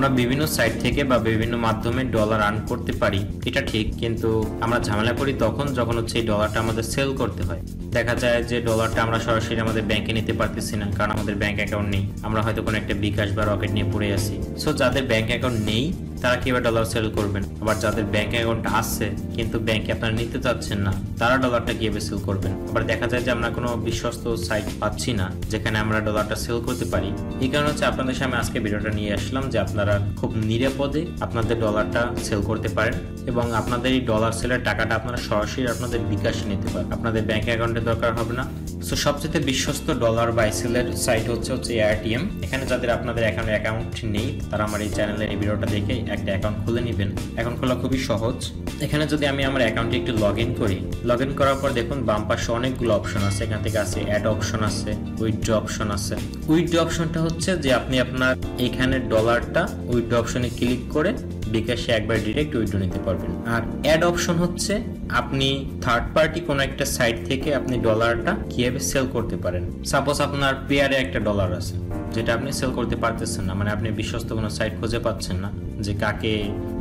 আমরা বিভিন্ন সাইট থেকে বা বিভিন্ন মাধ্যমে ডলার আর্ন করতে পারি, এটা ঠিক, কিন্তু আমরা ঝামেলা করি তখন যখন হচ্ছে এই ডলারটা আমাদের সেল করতে হয়। দেখা যায় যে ডলারটা আমরা সরাসরি আমাদের ব্যাংকে নিতে পারতেছি না, কারণ আমাদের ব্যাংক অ্যাকাউন্ট নেই। আমরা হয়তো কোনো একটা বিকাশ বা রকেট নিয়ে পড়ে আছি। সো যাদের ব্যাংক অ্যাকাউন্ট নেই তারা কীভাবে ডলার সেল করবেন? আবার যাদের ব্যাংক অ্যাকাউন্ট আছে, কিন্তু ব্যাংকে আপনারা নিতে চাচ্ছেন না, তারা ডলারটা কীভাবে সেল করবেন? আবার দেখা যায় যে আমরা কোনো বিশ্বস্ত সাইট পাচ্ছি না, যেখানে আমরা ডলারটা সেল করতে পারি। এই কারণে হচ্ছে আপনাদের সামনে আজকে ভিডিওটা নিয়ে আসলাম যে আপনারা খুব নিরাপদে আপনাদের ডলারটা সেল করতে পারেন এবং আপনাদের এই ডলার সেলের টাকাটা আপনারা সরাসরি আপনাদের বিকাশে নিতে পারেন। আপনাদের ব্যাংক অ্যাকাউন্টের দরকার হবে না সো সবচেয়ে বিশ্বস্ত ডলার বাই সেলের সাইট হচ্ছে হচ্ছে এআরটিএম এখানে যাদের আপনাদের এখানে অ্যাকাউন্ট নেই, তারা আমার এই চ্যানেলের এই ভিডিওটা দেখে একটা অ্যাকাউন্ট খুলে নেবেন। অ্যাকাউন্ট খোলা খুবই সহজ। এখানে যদি আমি আমার অ্যাকাউন্টে একটু লগ ইন করি লগ ইন করার পর দেখুন, বাম পাশে অনেকগুলো অপশন আছে। এখান থেকে আছে অ্যাড অপশন আছে উইথড্র অপশন আছে। উইথড্র অপশনটা হচ্ছে যে আপনি আপনার এখানে ডলারটা উইথড্র অপশনে ক্লিক করে বিকাশে একবার ডিরেক্ট উইড্রো নিতে পারবেন। আর অ্যাড অপশন হচ্ছে আপনি থার্ড পার্টি কোনো একটা সাইট থেকে আপনি ডলারটা কীভাবে সেল করতে পারেন। সাপোজ আপনার পেয়ারে একটা ডলার আছে, যেটা আপনি সেল করতে পারতেছেন না মানে আপনি বিশ্বস্ত কোনো সাইট খুঁজে পাচ্ছেন না যে কাকে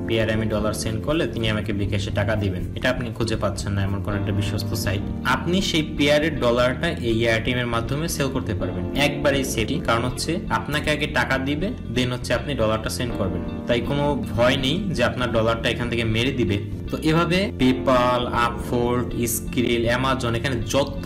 পেয়ারে আমি ডলার সেন্ড করলে তিনি আমাকে বিকাশে টাকা দিবেন। এটা আপনি খুঁজে পাচ্ছেন না, এমন কোন একটা বিশ্বস্ত সাইট আপনি সেই পেয়ারের ডলারটা এই এয়ারটিএম এর মাধ্যমে সেল করতে পারবেন। একবারেই সেটি, কারণ হচ্ছে আপনাকে আগে টাকা দিবে দেন হচ্ছে আপনি ডলারটা সেন্ড করবেন। তাই কোনো ভয় নেই যে আপনার ডলারটা এখান থেকে মেরে দিবে। তো এভাবে পেপাল আপফোল্ড স্ক্রিল অ্যামাজন এখানে যত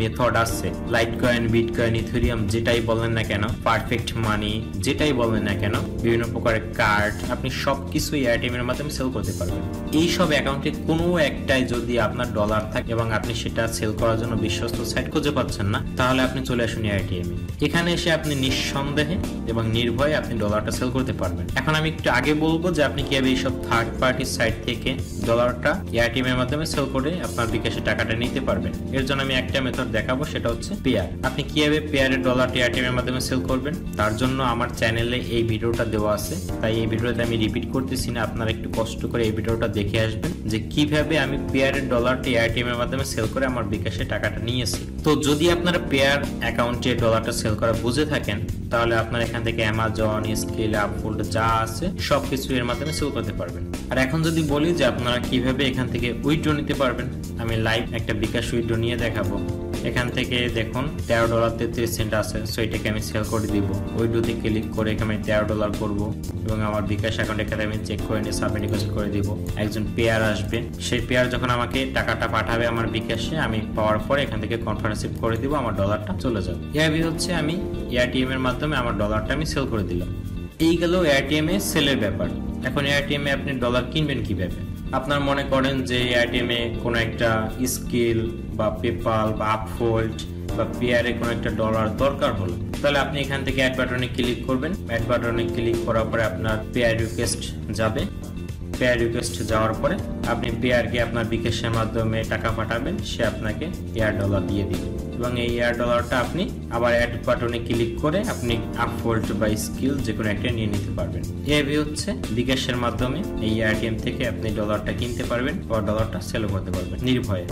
মেথড আছে light coin bit coin Ethereum যেটাই বলেন না কেন পারফেক্ট মানি যেটাই বলেন না কেন, বিভিন্ন প্রকারের কার্ড আপনি সব কিছু এআরটিএম এর মাধ্যমে সেল করতে পারবেন। এই সব অ্যাকাউন্টে কোনো একটাই যদি আপনার ডলার থাকে এবং আপনি সেটা সেল করার জন্য বিশ্বস্ত সাইট খুঁজে পাচ্ছেন না, তাহলে আপনি চলে আসুন এআরটিএম এ। এখানে এসে আপনি নিঃসন্দেহে এবং নির্ভয়ে আপনি ডলারটা সেল করতে পারবেন। এখন আমি একটু আগে বলব যে আপনি কীভাবে এইসব থার্ড পার্টি সাইট থেকে ডলারটা এআরটিএম এর মাধ্যমে সেল করে আপনার বিকাশে টাকাটা নিতে পারবেন। এর জন্য আমি একটা মেথড দেখাবো, সেটা হচ্ছে পেয়ার আপনি কীভাবে পেয়ারের ডলার এআরটিএম এর মাধ্যমে সেল করবেন, তার জন্য আমার চ্যানেলে এই ভিডিওটা দেওয়া আছে। তাই এই ভিডিওতে আমি রিপিট করতেছি না, আপনারা একটু কষ্ট করে এই ভিডিওটা দেখে আসবেন যে কীভাবে আমি পেয়ারের ডলারটি এআরটিএম এর মাধ্যমে সেল করে আমার বিকাশে টাকাটা নিয়েছি। তো যদি আপনারা পেয়ার অ্যাকাউন্টে ডলারটা সেল করা বুঝে থাকেন, তাহলে আপনারা এখান থেকে অ্যামাজন স্কিল আপফোল্ড যা আছে সব কিছু এর মাধ্যমে সেল করতে পারবেন। আর এখন যদি বলি যে আপনারা কীভাবে এখান থেকে উইড্রো নিতে পারবেন, আমি লাইভ একটা বিকাশ উইড্রো নিয়ে দেখাবো। এখান থেকে দেখুন, তেরো ডলার তেত্রিশ সেন্ট আছে সো এটাকে আমি সেল করে দিব। উইডোতে ক্লিক করে এখানে আমি তেরো ডলার করব এবং আমার বিকাশ অ্যাকাউন্ট এখানে আমি চেক করে নিয়ে সাবমিট ডিপোজিট করে দিব। একজন পেয়ার আসবে। সেই পেয়ার যখন আমাকে টাকাটা পাঠাবে আমার বিকাশে, আমি পাওয়ার পরে এখান থেকে কনফারেন্সিভ করে দিব, আমার ডলারটা চলে যাবে। এআইবি হচ্ছে আমি এআরটিএম এর মাধ্যমে আমার ডলারটা আমি সেল করে দিলাম। এই গেল এআরটিএম এ সেলের ব্যাপার। এখন এআরটিএম এ আপনি ডলার কিনবেন কীভাবে? আপনার মনে করেন যে এই এ কোনো একটা স্কিল বা পেপাল বা আপফোল্ড বা পেয়ারে কোনো একটা ডলার দরকার হলো, তাহলে আপনি এখান থেকে অ্যাড বাটনে ক্লিক করবেন। অ্যাড বাটনে ক্লিক করার পরে আপনার পেয়ার রিকোয়েস্ট যাবে। পেয়ার রিকোয়েস্ট যাওয়ার পরে আপনি পেয়ারকে আপনার বিকাশের মাধ্যমে টাকা পাঠাবেন, সে আপনাকে এয়ার ডলার দিয়ে দিবে। এবং এই এয়ার ডলারটা আপনি আবার অ্যাড বাটনে ক্লিক করে আপনি আপফোল্ড বা স্কিল যে কোনো একটা নিয়ে নিতে পারবেন। এভাবে হচ্ছে বিকাশের মাধ্যমে এই এআরটিএম থেকে আপনি ডলারটা কিনতে পারবেন বা ডলারটা সেল করতে পারবেন নির্ভয়ে।